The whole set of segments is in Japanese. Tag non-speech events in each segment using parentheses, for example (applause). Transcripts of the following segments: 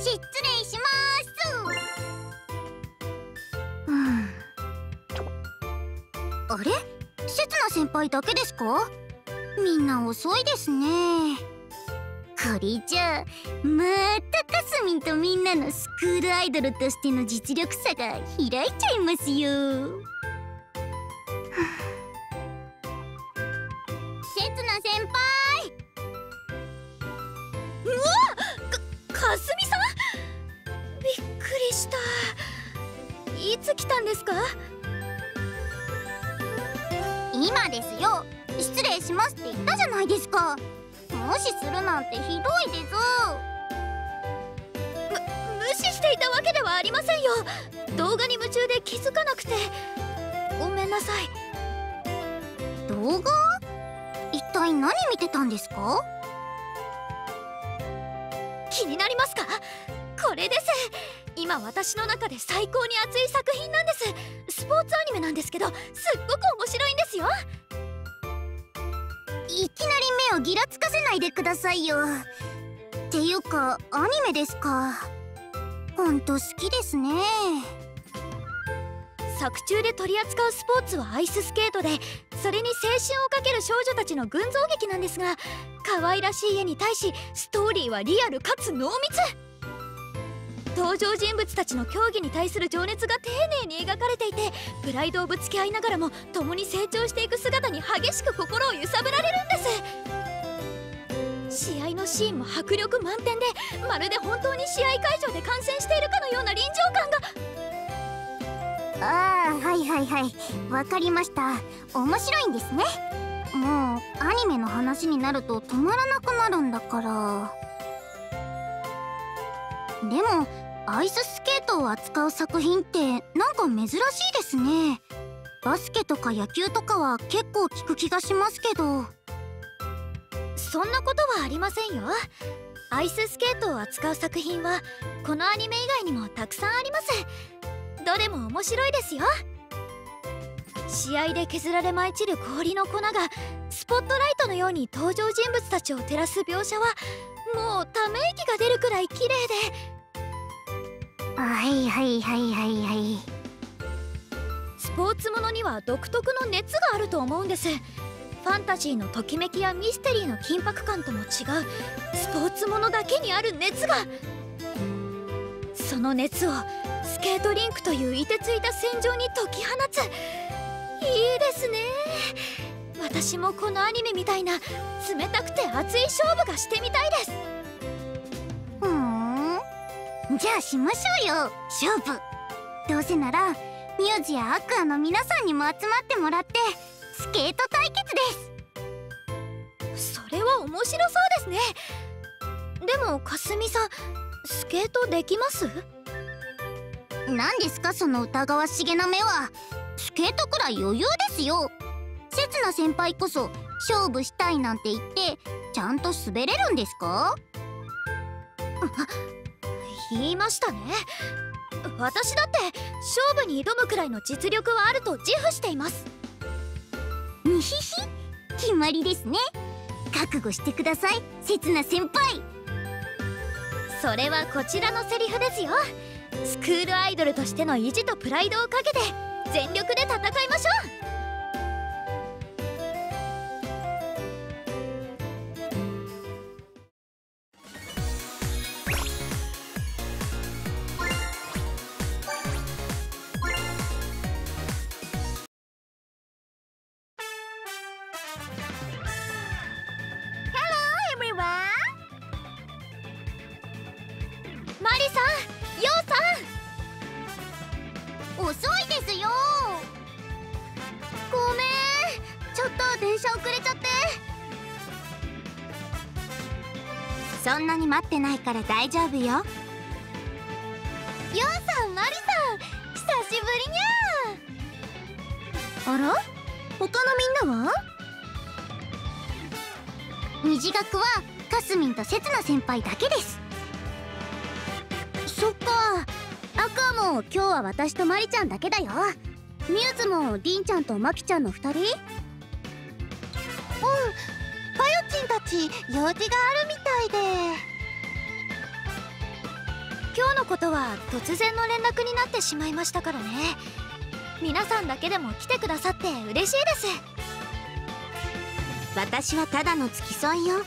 失礼します。うん。あれ？刹那先輩だけですか？みんな遅いですね。これじゃあまたかすみんとみんなのスクールアイドルとしての実力差が開いちゃいますよせないでくださいよ。っていうかアニメですか。ほんと好きですね。作中で取り扱うスポーツはアイススケートでそれに青春をかける少女たちの群像劇なんですが可愛らしい絵に対しストーリーはリアルかつ濃密。登場人物たちの競技に対する情熱が丁寧に描かれていてプライドをぶつけ合いながらも共に成長していく姿に激しく心を揺さぶられるんです。試合のシーンも迫力満点でまるで本当に試合会場で観戦しているかのような臨場感が。ああはいはいはい。わかりました。面白いんですね。もうアニメの話になると止まらなくなるんだから。でもアイススケートを扱う作品ってなんか珍しいですね。バスケとか野球とかは結構聞く気がしますけど。そんなことはありませんよ。アイススケートを扱う作品はこのアニメ以外にもたくさんあります。どれも面白いですよ。試合で削られ舞い散る氷の粉がスポットライトのように登場人物たちを照らす描写はもうため息が出るくらい綺麗で。はいはいはいはいはい。スポーツものには独特の熱があると思うんですファンタジーのときめきやミステリーの緊迫感とも違うスポーツものだけにある熱が。その熱をスケートリンクという凍てついた戦場に解き放つ。いいですね。私もこのアニメみたいな。冷たくて熱い勝負がしてみたいです。ふん。じゃあしましょうよ勝負。どうせならミュージやアクアの皆さんにも集まってもらって。スケート対決です。それは面白そうですね。でもかすみさんスケートできます？何ですか？その疑わしげな目は。スケートくらい余裕ですよ。刹那先輩こそ勝負したいなんて言ってちゃんと滑れるんですか？言いましたね。私だって勝負に挑むくらいの実力はあると自負していますにひひ。決まりですね。覚悟してください。刹那先輩。それはこちらのセリフですよ。スクールアイドルとしての意地とプライドをかけて全力待ってないから大丈夫よ。ようさんマリさん久しぶりにゃあら？他のみんなは？虹学はかすみんとせつな先輩だけです。そっか。アクアも今日は私とマリちゃんだけだよ。ミューズもりんちゃんとマキちゃんの2人？うん。パヨチンたち用事があるみたいで。今日のことは突然の連絡になってしまいましたからね。皆さんだけでも来てくださって嬉しいです。私はただの付き添いよ。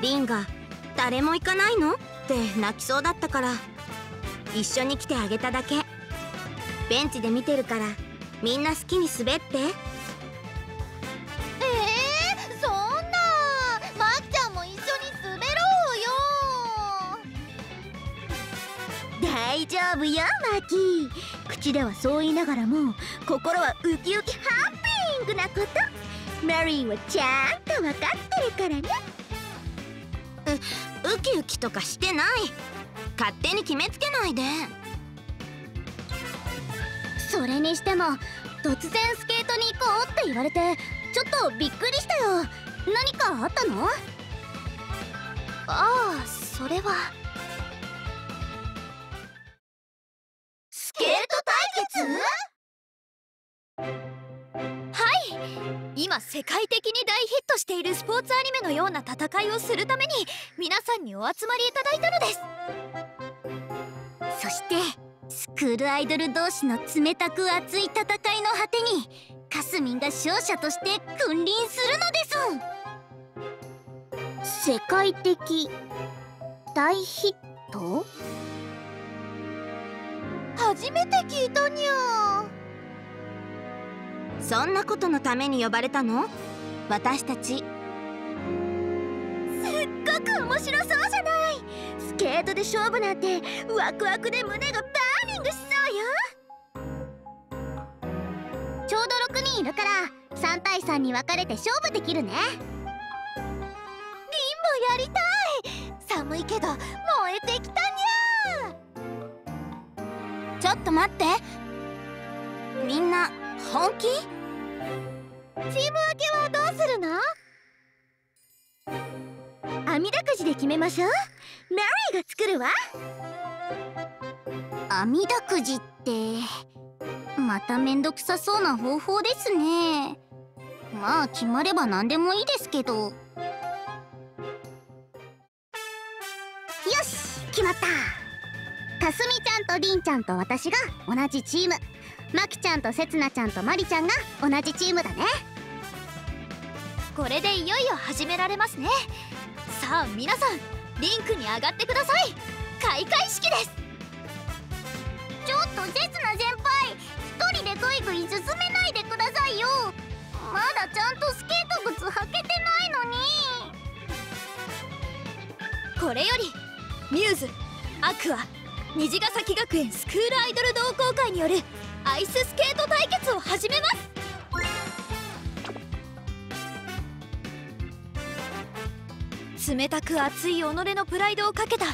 リンが「誰も行かないの?」って泣きそうだったから。一緒に来てあげただけ。ベンチで見てるからみんな好きに滑って。丈夫よマキー。口ではそう言いながらも心はウキウキハッピングなこと。マリーはちゃんと分かってるからね。うウキウキとかしてない。勝手に決めつけないで。それにしても突然スケートに行こうって言われてちょっとびっくりしたよ。何かあったの？ああそれははい。今世界的に大ヒットしているスポーツアニメのような戦いをするために皆さんにお集まりいただいたのです。そしてスクールアイドル同士の冷たく熱い戦いの果てにカスミンが勝者として君臨するのです。世界的大ヒット？初めて聞いたにゃそんなことのために呼ばれたの？私たち。すっごく面白そうじゃない。スケートで勝負なんてワクワクで胸がバーニングしそうよ。ちょうど6人いるから3対3に分かれて勝負できるね。リンもやりたい。寒いけど燃えてきたにゃちょっと待って。みんな本気？チーム分けはどうするの？網だくじで決めましょう。マリーが作るわ。網だくじってまためんどくさそうな方法ですね。まあ決まれば何でもいいですけど。よし決まった。かすみちゃんとりんちゃんと私が同じチーム。まきちゃんとせつなちゃんとまりちゃんが同じチームだね。これでいよいよ始められますね。さあ皆さんリンクに上がってください。開会式です。ちょっとせつな先輩一人でグイグイ進めないでくださいよ。まだちゃんとスケート靴履けてないのに。これよりミューズアクア虹ヶ崎学園スクールアイドル同好会によるアイススケート対決を始めます。冷たく熱い己のプライドをかけた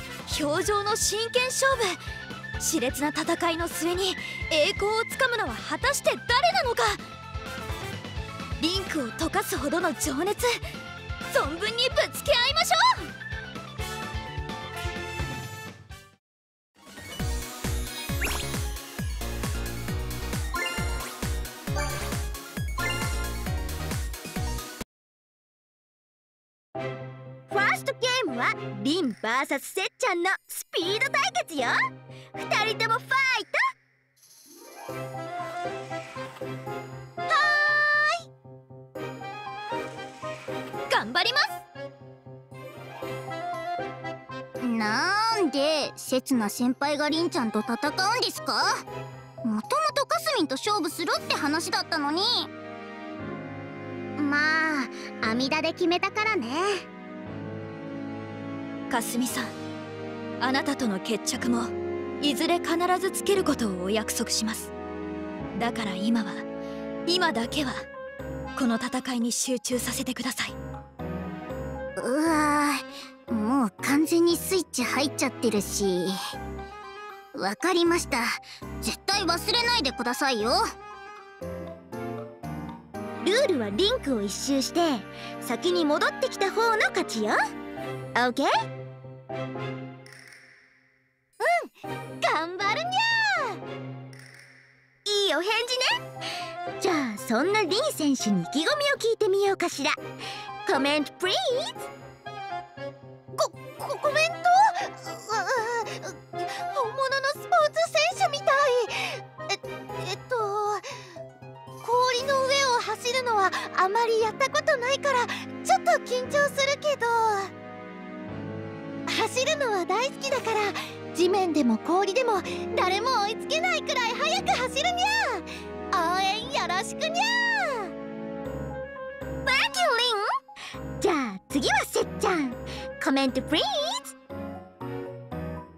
表情の真剣勝負。熾烈な戦いの末に栄光をつかむのは果たして誰なのか。リンクを溶かすほどの情熱。存分にぶつけ合いましょう。リン VS せっちゃんのスピード対決よ。二人ともファイト。はい。頑張ります。なんでせつな先輩がりんちゃんと戦うんですか？もともとかすみんと勝負するって話だったのに。まあ阿弥陀で決めたからね。かすみさん。あなたとの決着もいずれ必ずつけることをお約束します。だから今は今だけはこの戦いに集中させてください。うわもう完全にスイッチ入っちゃってるし。わかりました。絶対忘れないでくださいよ。ルールはリンクを一周して先に戻ってきた方の勝ちよ。OK? うん頑張るにゃいいお返事ね。じゃあそんなリン選手に意気込みを聞いてみようかしら。コメントプリーズこコメント？本物のスポーツ選手みたい。ええっと氷の上を走るのはあまりやったことないからちょっと緊張するけど。走るのは大好きだから地面でも氷でも誰も追いつけないくらい速く走るにゃ応援よろしくにゃじゃあ次はせっちゃん。コメントプリー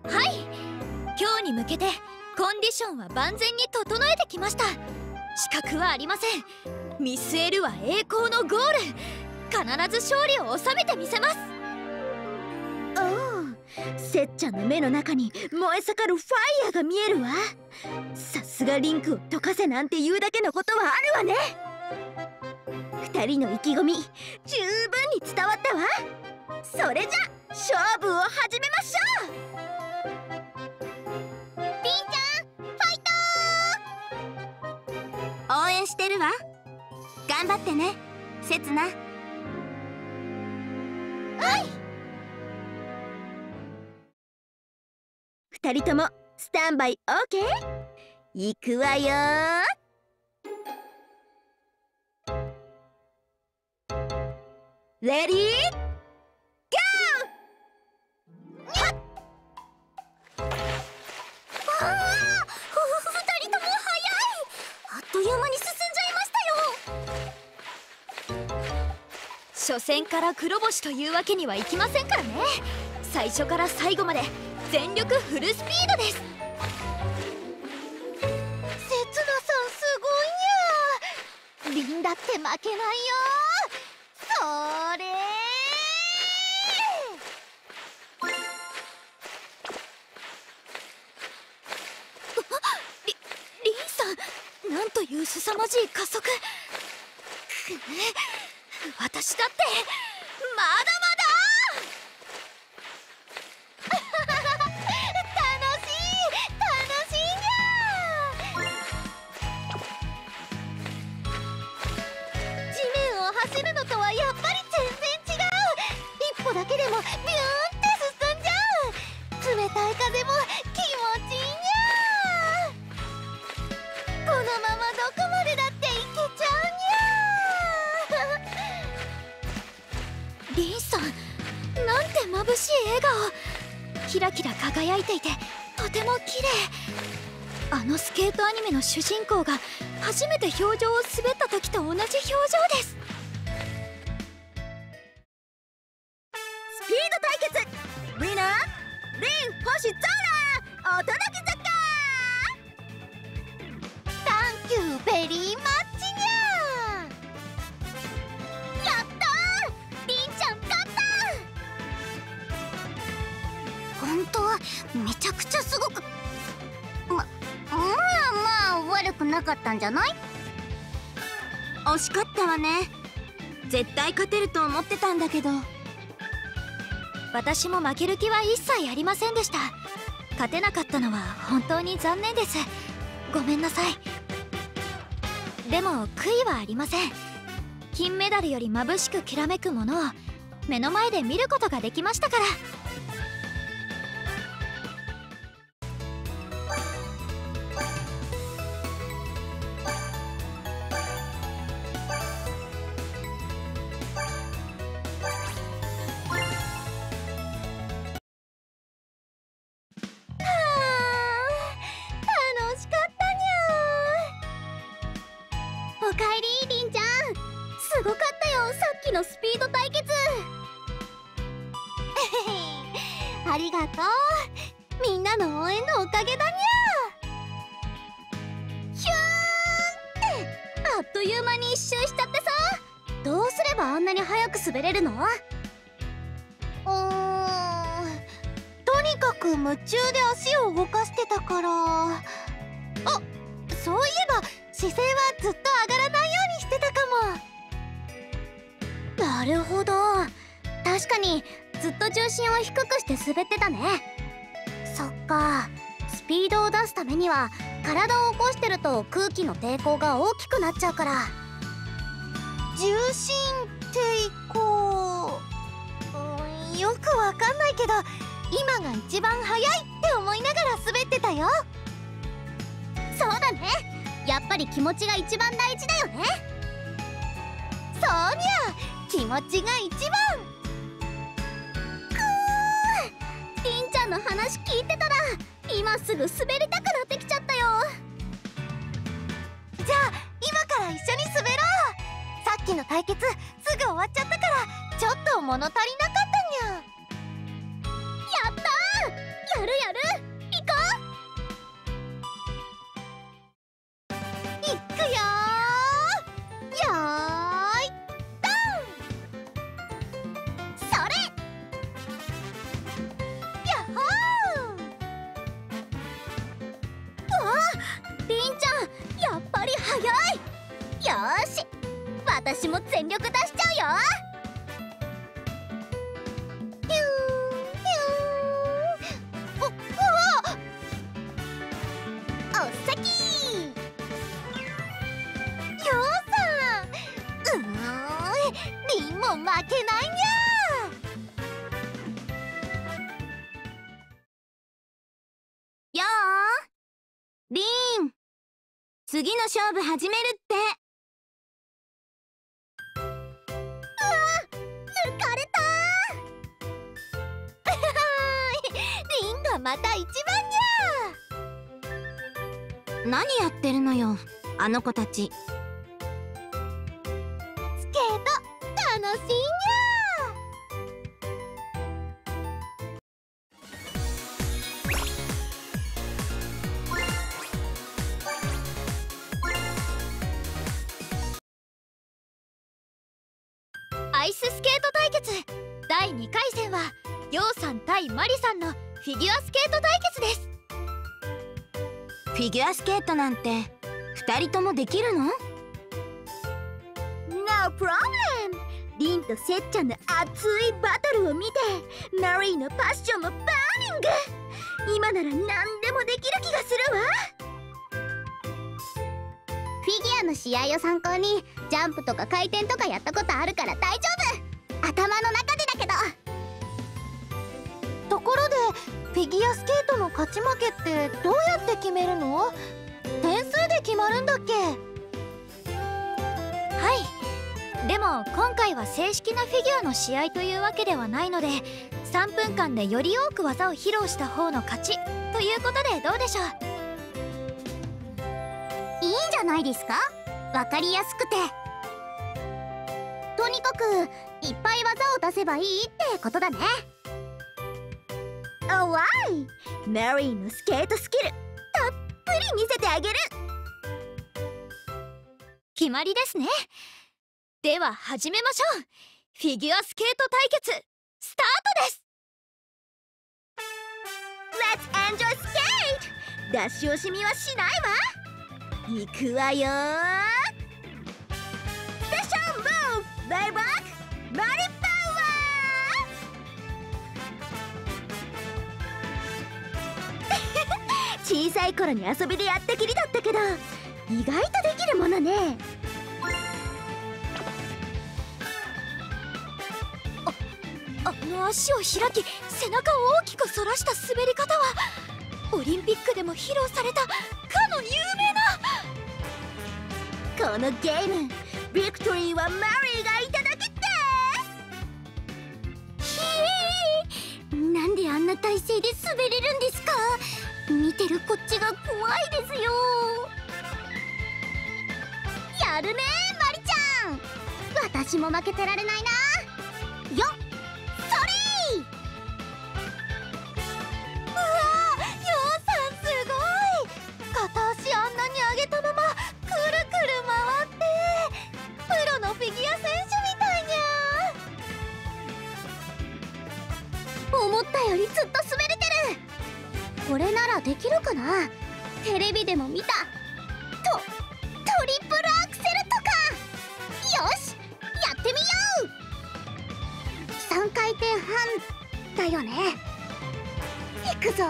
はい今日に向けてコンディションは万全に整えてきました。資格はありません。見据えるは栄光のゴール。必ず勝利を収めてみせますせっちゃんの目の中に燃え盛るファイヤーが見えるわ。さすがリンクを溶かせなんて言うだけのことはあるわね。二人の意気込み十分に伝わったわ。それじゃ勝負を始めましょう。りんちゃんファイト応援してるわ。頑張ってね。せつな二人ともスタンバイオーケー？いくわよレディーゴー！ああ二人とも早い。あっという間に進んじゃいましたよ。初戦から黒星というわけにはいきませんからね。最初から最後まで全力フルスピードです。せつなさんすごいにゃリンだって負けないよそれリンさん。なんという凄まじい加速。くね。私だってまだ楽初めて表情を滑った時と同じ表情です。スピード対決。ウィナーリン星ゾーラお届けサンキュー。ベリーマッチにゃやったー。りんちゃん勝った本当めちゃくちゃすごなかったんじゃない？惜しかったわね。絶対勝てると思ってたんだけど。私も負ける気は一切ありませんでした。勝てなかったのは本当に残念です。ごめんなさい。でも悔いはありません。金メダルより眩しくきらめくものを目の前で見ることができましたから。れるの？うーん。とにかく夢中で足を動かしてたから。あそういえば姿勢はずっと上がらないようにしてたかも。なるほど。確かにずっと重心を低くして滑ってたね。そっか。スピードを出すためには体を起こしてると空気の抵抗が大きくなっちゃうから。重心抵抗よくわかんないけど今が一番速いって思いながら滑ってたよ。そうだね。やっぱり気持ちが一番大事だよね。そうにゃ。気持ちが一番。くー。りんちゃんの話聞いてたら今すぐ滑りたくなってきちゃったよ。じゃあ今から一緒に滑ろう。さっきの対決すぐ終わっちゃったからちょっと物足りなかったにゃやったー。やるやる。行こういくよ。ーよーい。ドン。それ。やっほー。うわりんちゃんやっぱり早い。よーし。私も全力出しちゃうよ。勝負始めるって。抜かれた (laughs) リンがまた一番にゃ何やってるのよあの子たち。フィギュアスケート対決です。フィギュアスケートなんて2人ともできるの？No problem! リンとセッちゃんの熱いバトルを見てマリーの passion も burning。今なら何でもできる気がするわ。フィギュアの試合を参考にジャンプとか回転とかやったことあるから大丈夫。頭の中でだけどフィギュアスケートの勝ち負けってどうやって決めるの？点数で決まるんだっけ？はい。でも今回は正式なフィギュアの試合というわけではないので3分間でより多く技を披露した方の勝ちということでどうでしょう？いいんじゃないですか？わかりやすくて。とにかくいっぱい技を出せばいいってことだね。おわい。マリーのスケートスキルたっぷり見せてあげる。決まりですね。では始めましょう。フィギュアスケート対決スタートです。Let's enjoy skate! 出し惜しみはしないわ。いくわよステー。小さい頃に遊びでやったきりだったけど意外とできるものね。あの足を開き背中を大きく反らした滑り方はオリンピックでも披露されたかの有名な。このゲームビクトリーはマリーがいただきですひえなんであんな体勢で滑れるんですか？見てるこっちが怖いですよ。やるねマリちゃん。私も負けてられないな。だよね。行くぞ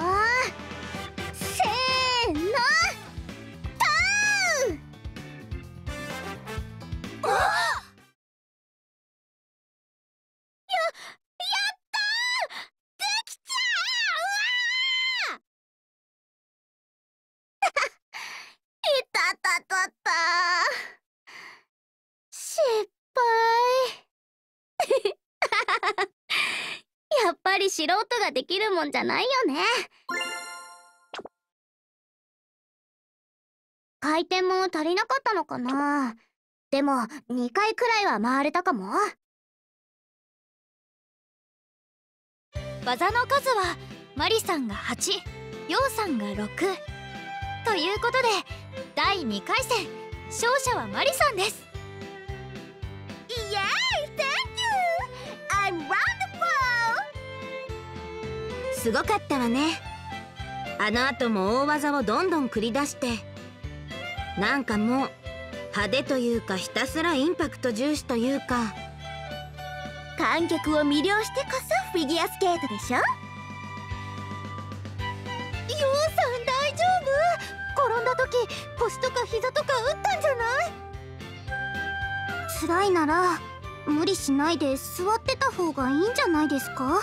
ができるもんじゃないよね。回転も足りなかったのかな？でも2回くらいは回れたかも。技の数はマリさんが8ヨウさんが6ということで第2回戦勝者はマリさんです。イエーイ Thank you! I'm wonderful! すごかったわね。あの後も大技をどんどん繰り出してなんかもう派手というかひたすらインパクト重視というか。観客を魅了してこそフィギュアスケートでしょ？ヨウさん大丈夫？転んだ時腰とか膝とか打ったんじゃない？辛いなら無理しないで座ってた方がいいんじゃないですか？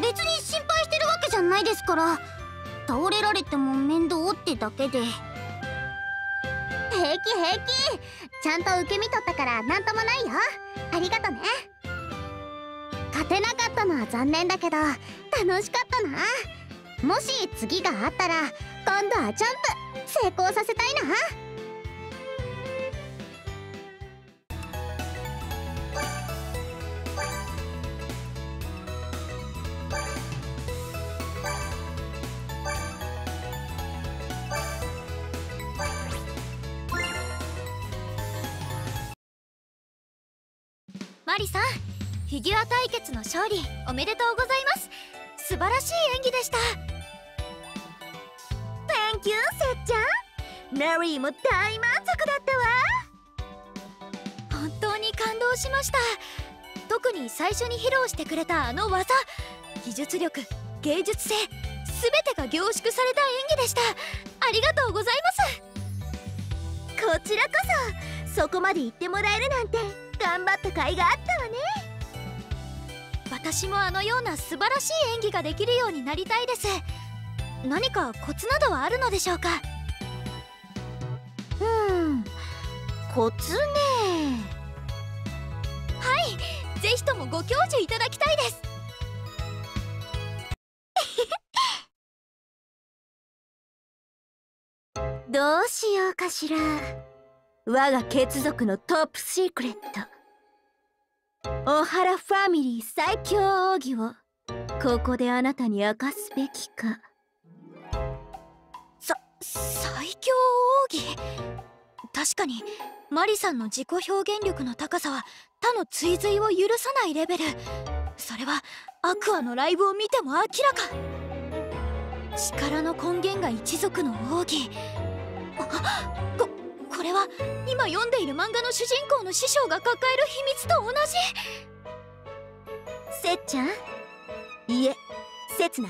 別に心配してるわけじゃないですから。倒れられても面倒ってだけで。平気平気。ちゃんと受け身取ったからなんともないよ。ありがとね。勝てなかったのは残念だけど楽しかったな。もし次があったら今度はジャンプ成功させたいな。ィギュア対決の勝利おめでとうございます。素晴らしい演技でした。Thank you せっちゃん。メリーも大満足だったわ。本当に感動しました。特に最初に披露してくれたあの技技術力芸術性全てが凝縮された演技でした。ありがとうございます。こちらこそそこまで言ってもらえるなんて頑張った甲斐があったわね。私もあのような素晴らしい演技ができるようになりたいです。何かコツなどはあるのでしょうか？うん。コツね。はい。ぜひともご教授いただきたいです。(laughs) どうしようかしら。我が血族のトップシークレット小原ファミリー最強奥義を。ここであなたに明かすべきか。さ最強奥義？確かにマリさんの自己表現力の高さは他の追随を許さないレベル。それはアクアのライブを見ても明らか。力の根源が一族の奥義。あここれは今読んでいる漫画の主人公の師匠が抱える秘密と同じ。せっちゃん？いえせつな。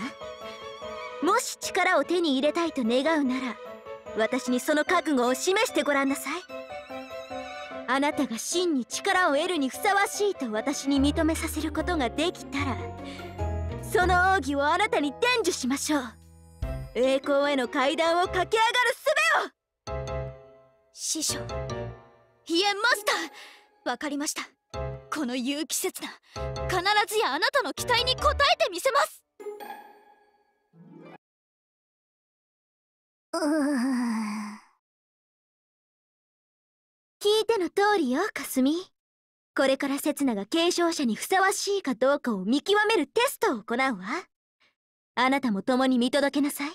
もし力を手に入れたいと願うなら私にその覚悟を示してごらんなさい。あなたが真に力を得るにふさわしいと私に認めさせることができたらその奥義をあなたに伝授しましょう。栄光への階段を駆け上がる師匠。いえマスター。わかりました。この有機説な。必ずやあなたの期待に応えてみせます。うー聞いての通りよかすみ。これから刹那が継承者にふさわしいかどうかを見極めるテストを行うわ。あなたも共に見届けなさい。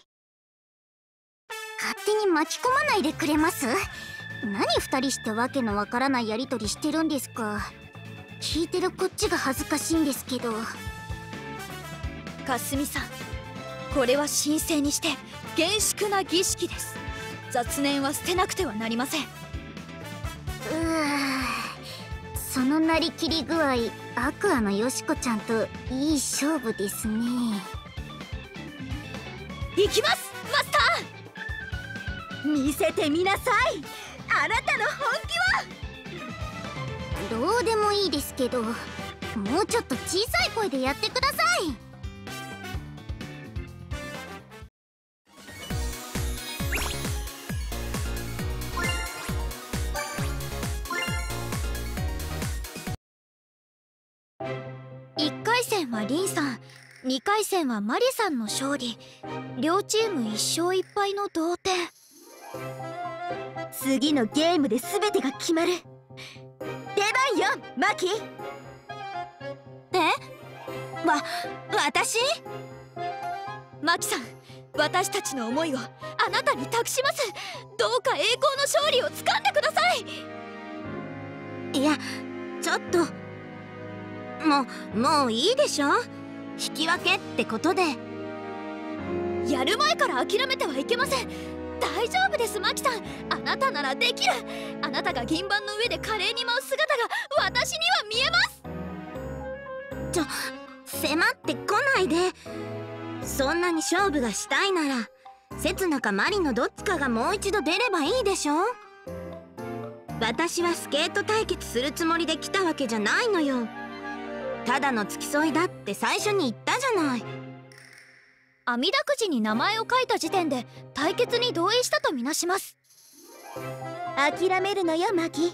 勝手に巻き込まないでくれます。何二人してわけのわからないやりとりしてるんですか。聞いてるこっちが恥ずかしいんですけど。かすみさんこれは神聖にして厳粛な儀式です。雑念は捨てなくてはなりません。うわそのなりきり具合アクアのよしこちゃんといい勝負ですね。行きますマスタ見せてみなさいあなたの本気をどうでもいいですけどもうちょっと小さい声でやってください。ー1回戦戦はリンさん2回戦はマリさんの勝利。両チーム1勝1敗の同点次のゲームで全てが決まる。出番よマキ。え？わ私？マキさん私たちの思いをあなたに託します。どうか栄光の勝利をつかんでください。いやちょっと。もうもういいでしょ？引き分けってことで。やる前から諦めてはいけません大丈夫ですマキさんあなたならできるあなたが銀盤の上で華麗に舞う姿が私には見えます。ちょ迫ってこないで。そんなに勝負がしたいならセツナかマリのどっちかがもう一度出ればいいでしょ？私はスケート対決するつもりで来たわけじゃないのよ。ただの付き添いだって最初に言ったじゃない。網だくじに名前を書いた時点で対決に同意したとみなします。諦めるのよマキ。い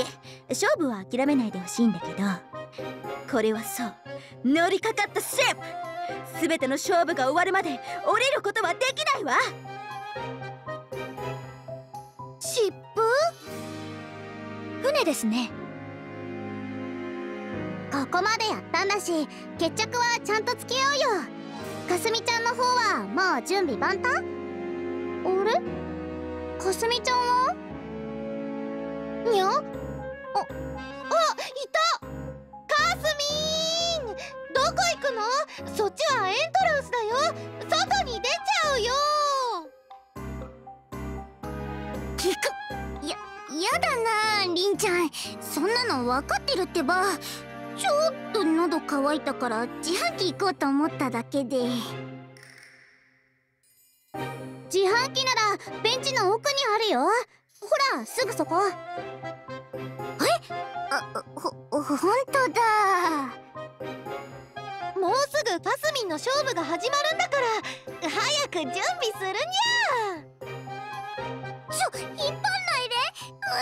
え勝負は諦めないでほしいんだけど。これはそう。乗りかかったシェプ。全ての勝負が終わるまで降りることはできないわ。湿布船ですね。ここまでやったんだし決着はちゃんとつけようよかすみちゃんの方はもう準備万端？あれ？かすみちゃんは？にゃ？ああいた！かすみーん！どこ行くの？そっちはエントランスだよ！外に出ちゃうよ！聞く。ややだなりんちゃん。そんなの分かってるってば。ちょっと喉乾いたから自販機行こうと思っただけで。自販機ならベンチの奥にあるよ。ほらすぐそこ。あほほんとだ。もうすぐパスミンの勝負が始まるんだから。早く準備するにゃちょ引っ張んないで。うわ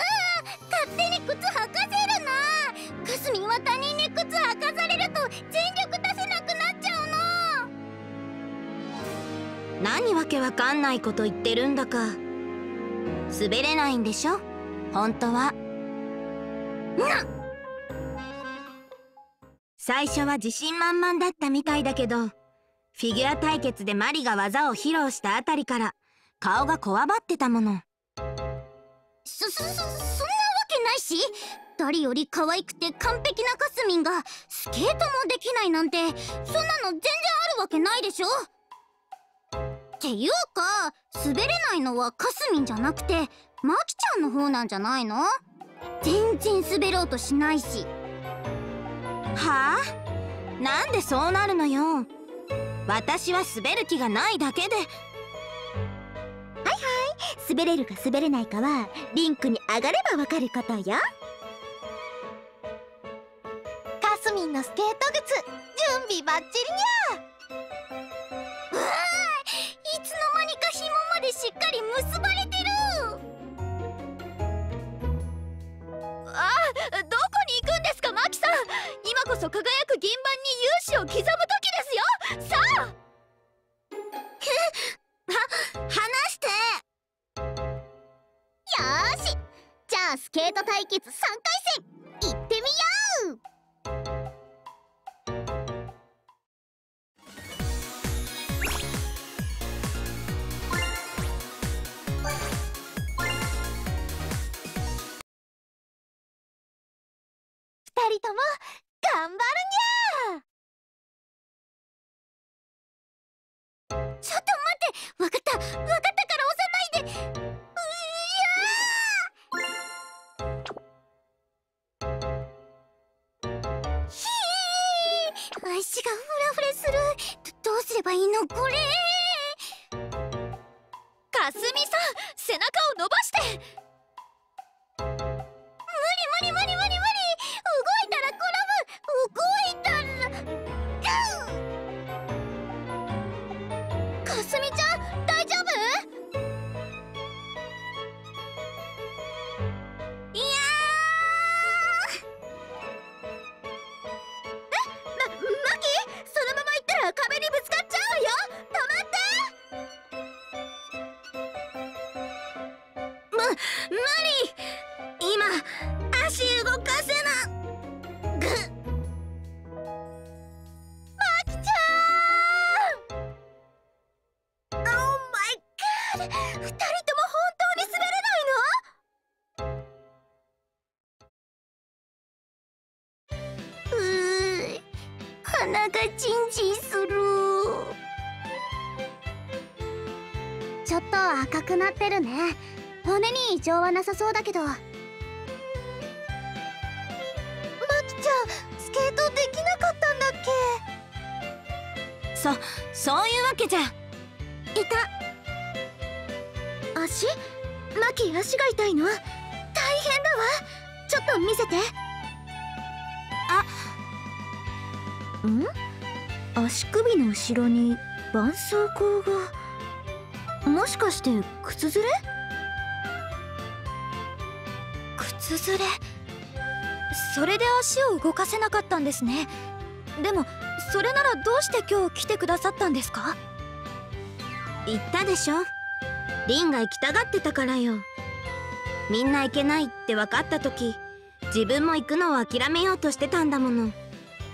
勝手に靴履かせ何わけわかんないこと言ってるんだか。滑れないんでしょ？本当は。な最初は自信満々だったみたいだけどフィギュア対決でマリが技を披露したあたりから顔がこわばってたもの。そそそそんなわけないし誰より可愛くて完璧なかすみんがスケートもできないなんてそんなの全然あるわけないでしょ。っていうか滑れないのはかすみんじゃなくてマキちゃんの方なんじゃないの？全然滑ろうとしないし。はあ？なんでそうなるのよ。私は滑る気がないだけで。滑れるか滑れないかはリンクに上がればわかることよ。かすみんのスケート靴準備バッチリにう紐までしっかり結ばれてる。あどこに行くんですかマキさん。今こそ輝く銀盤に勇姿を刻む時ですよ。さあ。話して。よーし。じゃあスケート対決3回戦。無理。今足動かせな。いなさそうだけど。マキちゃんスケートできなかったんだっそそういうわけじゃ。けいた。足？マキ足が痛いの？大変だわ。ちょっと見せて。あ。ん？足首の後ろに絆創膏が。もしかして靴ずれ？靴ずれ。それで足を動かせなかったんですね。でもそれならどうして今日来てくださったんですか？言ったでしょ。リンが行きたがってたからよ。みんな行けないって分かった時自分も行くのを諦めようとしてたんだもの。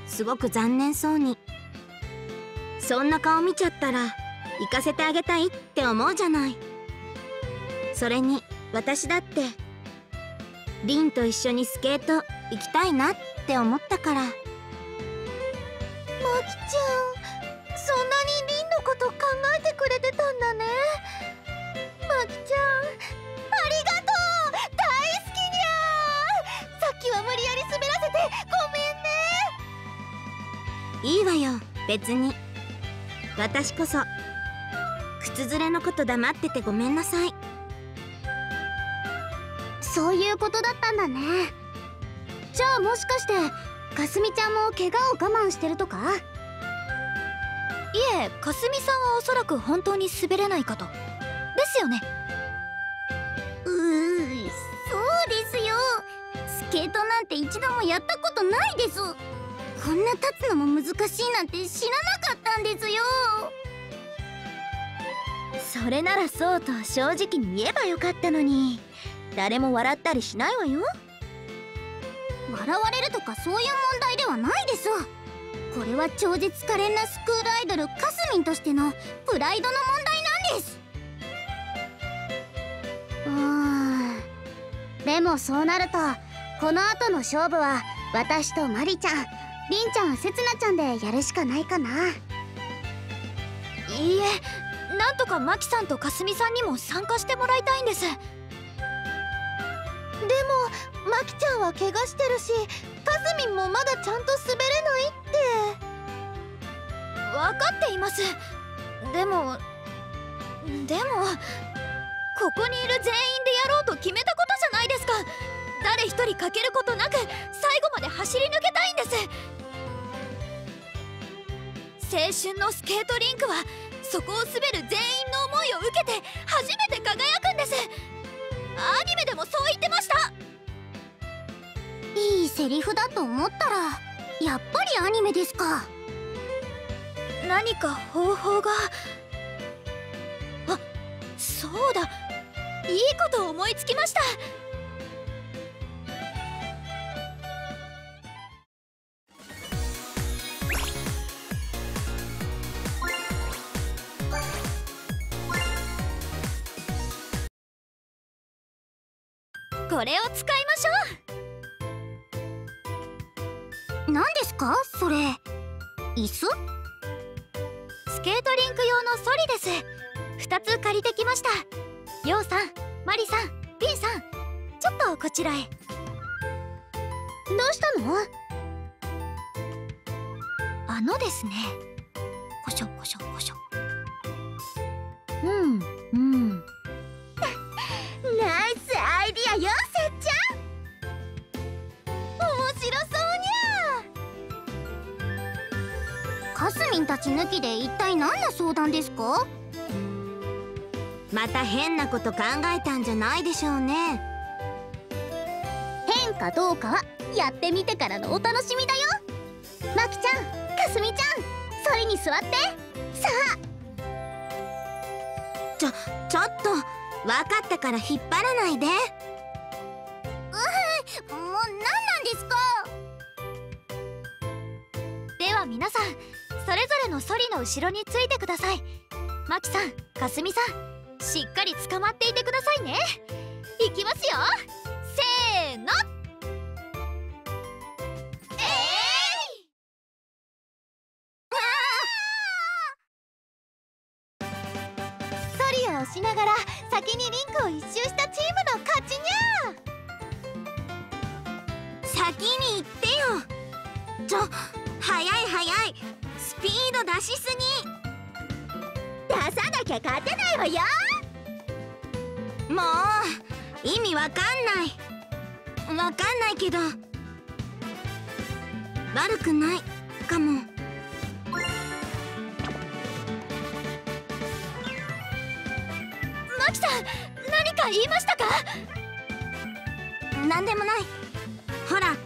すごく残念そうに。そんな顔見ちゃったら行かせてあげたいって思うじゃない。それに私だってリンと一緒にスケート行きたいなって思ったから。マキちゃんそんなにリンのこと考えてくれてたんだね。マキちゃんありがとう。大好きにゃさっきは無理やり滑らせてごめんね。いいわよ別に。私こそ靴ずれのこと黙っててごめんなさい。そういうことだったんだね。じゃあもしかしてかすみちゃんも怪我を我慢してるとか？いえかすみさんはおそらく本当に滑れないかと。ですよね。うーそうですよ。スケートなんて一度もやったことないです。こんな立つのも難しいなんて知らなかったんですよ。それならそうと正直に言えばよかったのに誰も笑ったりしないわよ。笑われるとかそういう問題ではないです。これは超絶可憐なスクールアイドルかすみんとしてのプライドの問題なんです。うん。でもそうなるとこの後の勝負は私とマリちゃんリンちゃんせつなちゃんでやるしかないかな。いいいえ。なんとかマキさんとかすみさんにも参加してもらいたいんです。でもマキちゃんは怪我してるしかすみんもまだちゃんと滑れないって。分かっています。でもでもここにいる全員でやろうと決めたことじゃないですか。誰一人欠けることなく最後まで走り抜けたいんです。青春のスケートリンクはそこを滑る全員の思いを受けて初めて輝くんです。アニメでもそう言ってました。いいセリフだと思ったらやっぱりアニメですか。何か方法が。あそうだ。いいこと思いつきましたこれを使いましょう。何ですか？それ。椅子？スケートリンク用のソリです。2つ借りてきました。りょうさんマリさんピンさん。ちょっとこちらへ。どうしたの？あのですね。こしょこしょこしょ。ゃかすみんたち抜きで一体何の相談ですか？また変なこと考えたんじゃないでしょうね。変かどうかはやってみてからのお楽しみだよ。マキちゃんかすみちゃんそれに座って。さあ。ちょちょっと分かったから引っ張らないで。のソリの後ろについてください。マキさんかすみさんしっかり捕まっていてくださいね。いきますよ。せーの。ソリを押しながら先にリンクを一周したチームの勝ちにゃ先に行ってよ。ちょ早い早いスピード出しすゃ出さなきゃ勝てないわよ。もう意味わかんない。わかんないけど。悪くないかも。マキさん何か言いましたか？なんでもない。ほら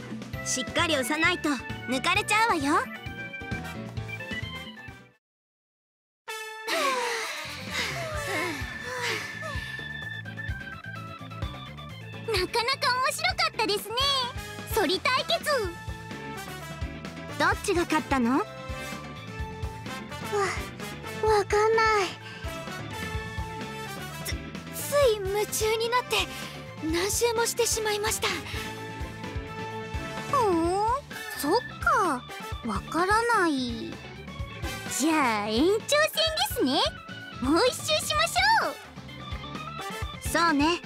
しっかり押さないと抜かれちゃうわよ。の？わかんない。つい夢中になって何周もしてしまいました。ふんそっか。わからない。じゃあ延長戦ですね。もう一周しましょう。そうね。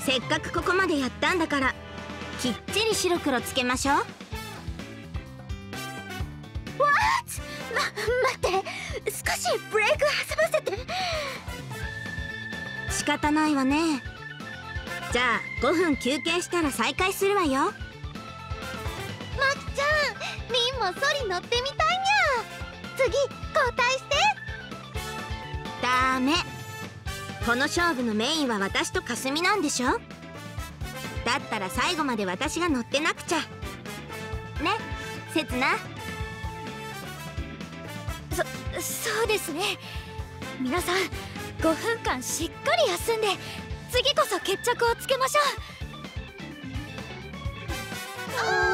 せっかくここまでやったんだからきっちり白黒つけましょう待って少しブレイク挟ませて。仕方ないわね。じゃあ5分休憩したら再開するわよ。マキちゃんミンもソリ乗ってみたいにゃ。次交代して。ダメ。この勝負のメインは私とかすみなんでしょ。だったら最後まで私が乗ってなくちゃ。ねせつなそうですね。皆さん5分間しっかり休んで次こそ決着をつけましょう。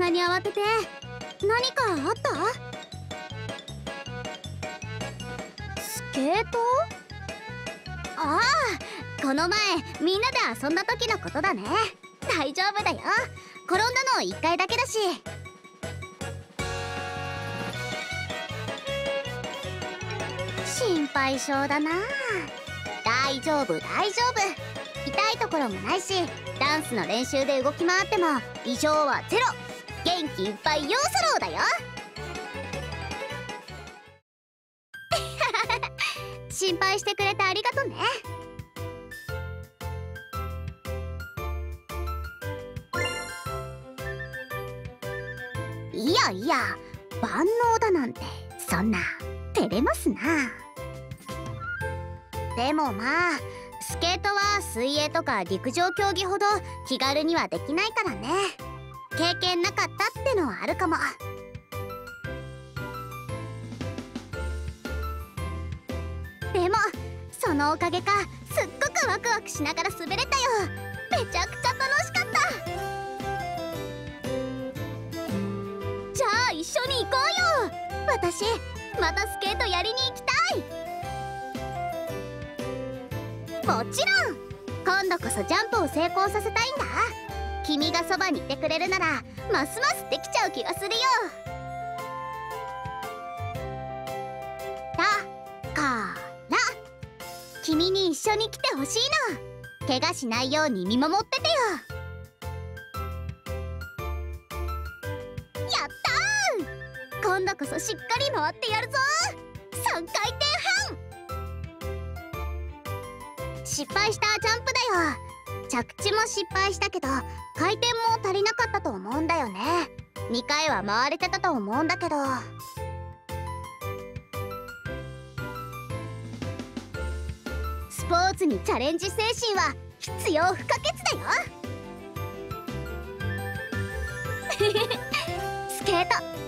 なに慌てて。何かあった？スケート？ああこの前みんなで遊んだ時のことだね。大丈夫だよ。転んだの1回だけだし。心配性だな。大丈夫大丈夫。痛いところもないしダンスの練習で動き回っても異常はゼロ。元気いっぱいヨーソローだよ。(laughs) 心配してくれてありがとね。いやいや万能だなんてそんな照れますな。でもまあスケートは水泳とか陸上競技ほど気軽にはできないからね。経験なかったってのはあるかも。でもそのおかげかすっごくワクワクしながら滑れたよ。めちゃくちゃ楽しかった。じゃあ一緒に行こうよ。私またスケートやりに行きたい。もちろん。今度こそジャンプを成功させたいんだ。君がそばにいてくれるな。らますますできちゃう気がするよだから君に一緒に来てほしいの怪我しないように見守っててよ。やったー今度こそしっかり回ってやるぞ3回転半失敗したジャンプだよ。着地も失敗したけど回転も足りなかったと思うんだよね。2回は回れてたと思うんだけど。スポーツにチャレンジ精神は必要不可欠だよ。(laughs) スケート。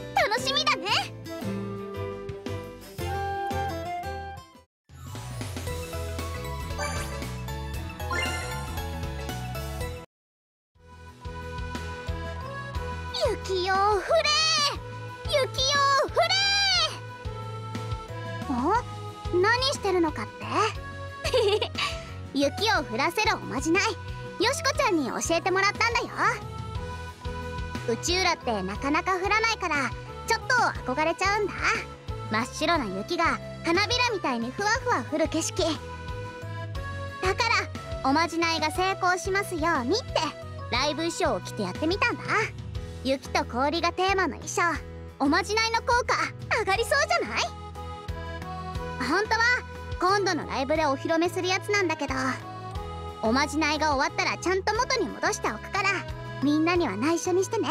雪よ降れ雪よ降れお何してるのかって雪を降らせるおまじない。よしこちゃんに教えてもらったんだよ。内浦ってなかなか降らないからちょっと憧れちゃうんだ。真っ白な雪が花びらみたいにふわふわ降る景色。だからおまじないが成功しますようにって。ライブ衣装を着てやってみたんだ。雪と氷がテーマの衣装。おまじないの効果上がりそうじゃない？本当は今度のライブでお披露目するやつなんだけど。おまじないが終わったらちゃんと元に戻しておくからみんなには内緒にしてね。